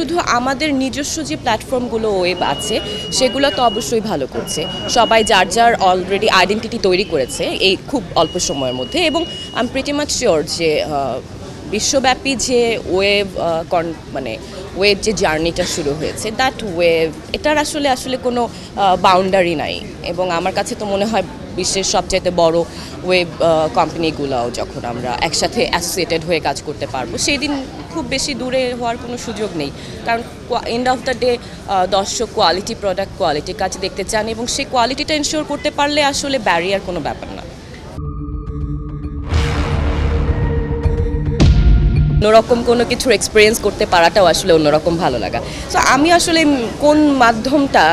শুধু আমাদের নিজস্ব যে প্ল্যাটফর্মগুলো ওয়েব আছে, সেগুলো তো অবশ্যই ভালো করছে। সবাই যার যার অলরেডি আইডেন্টিটি তৈরি করেছে এই খুব অল্প সময়ের মধ্যে এবং I am pretty much sure যে বিশ্বব্যাপী যে ওয়েব মানে ওয়েব যে জার্নিটা শুরু হয়েছে দ্যাট ওয়েব এটার আসলে আসলে কোনো বাউন্ডারি নাই। এবং আমার কাছে তো মনে হয় বিশ্বের সবচাইতে বড় ওয়েব কোম্পানিগুলোও যখন আমরা একসাথে অ্যাসোসিয়েটেড হয়ে কাজ করতে পারব সেই দিন খুব বেশি দূরে হওয়ার কোনো সুযোগ নেই। কারণ এন্ড অফ দ্য ডে দর্শক কোয়ালিটি প্রোডাক্ট কোয়ালিটি কাজ দেখতে চান এবং সেই কোয়ালিটিটা ইনশিওর করতে পারলে আসলে ব্যারিয়ার কোনো ব্যাপার না। অন্যরকম কোনো কিছুর এক্সপিরিয়েন্স করতে পারাটাও আসলে অন্যরকম ভালো লাগা। সো আমি আসলে কোন মাধ্যমটা,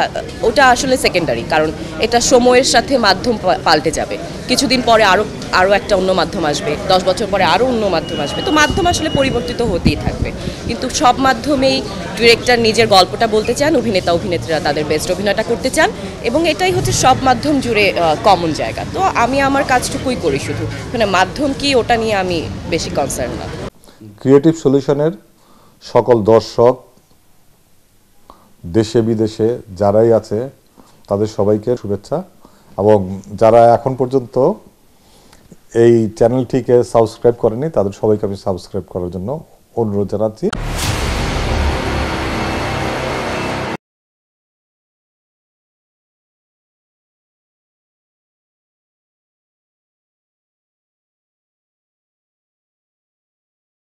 ওটা আসলে সেকেন্ডারি কারণ এটা সময়ের সাথে মাধ্যম পাল্টে যাবে। কিছুদিন পরে আরও আরও একটা অন্য মাধ্যম আসবে, দশ বছর পরে আরও অন্য মাধ্যম আসবে। তো মাধ্যম আসলে পরিবর্তিত হতেই থাকবে। কিন্তু সব মাধ্যমেই ডিরেক্টর নিজের গল্পটা বলতে চান, অভিনেতা, অভিনেত্রীরা তাদের বেস্ট অভিনয়টা করতে চান, এবং এটাই হচ্ছে সব মাধ্যম জুড়ে কমন জায়গা। তো আমি আমার কাজটুকুই করি শুধু। মানে মাধ্যম কি, ওটা নিয়ে আমি বেশি কনসার্ন না। ক্রিয়েটিভ সলিউশনের সকল দর্শক, দেশে, বিদেশে যারাই আছে, তাদের সবাইকে শুভেচ্ছা। এবং যারা এখন পর্যন্ত এই চ্যানেলটিকে সাবস্ক্রাইব করেনি, তাদের সবাইকে আমি সাবস্ক্রাইব করার জন্য অনুরোধ জানাচ্ছি।